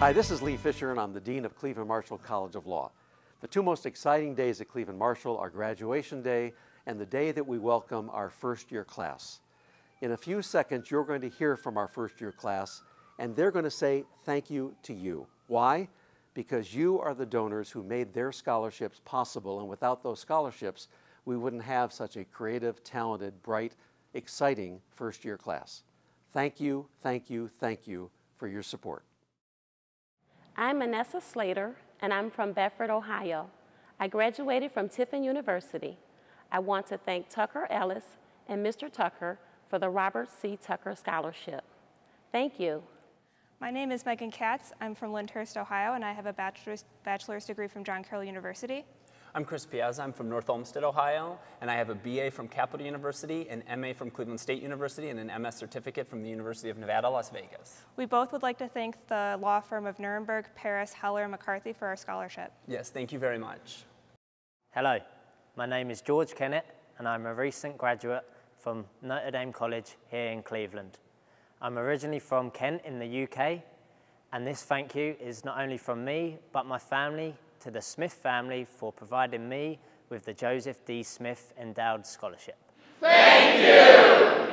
Hi, this is Lee Fisher, and I'm the Dean of Cleveland Marshall College of Law. The two most exciting days at Cleveland Marshall are graduation day and the day that we welcome our first year class. In a few seconds, you're going to hear from our first year class, and they're going to say thank you to you. Why? Because you are the donors who made their scholarships possible, and without those scholarships, we wouldn't have such a creative, talented, bright, exciting first year class. Thank you, thank you, thank you for your support. I'm Manessa Slater, and I'm from Bedford, Ohio. I graduated from Tiffin University. I want to thank Tucker Ellis and Mr. Tucker for the Robert C. Tucker Scholarship. Thank you. My name is Megan Katz. I'm from Lyndhurst, Ohio, and I have a bachelor's, bachelor's degree from John Carroll University. I'm Chris Piazza. I'm from North Olmsted, Ohio, and I have a BA from Capital University, an MA from Cleveland State University, and an MS certificate from the University of Nevada, Las Vegas. We both would like to thank the law firm of Nurenberg, Paris, Heller, and McCarthy for our scholarship. Yes, thank you very much. Hello, my name is George Kennett, and I'm a recent graduate from Notre Dame College here in Cleveland. I'm originally from Kent in the UK, and this thank you is not only from me, but my family to the Smith family for providing me with the Joseph D. Smith Endowed Scholarship. Thank you!